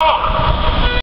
Oh!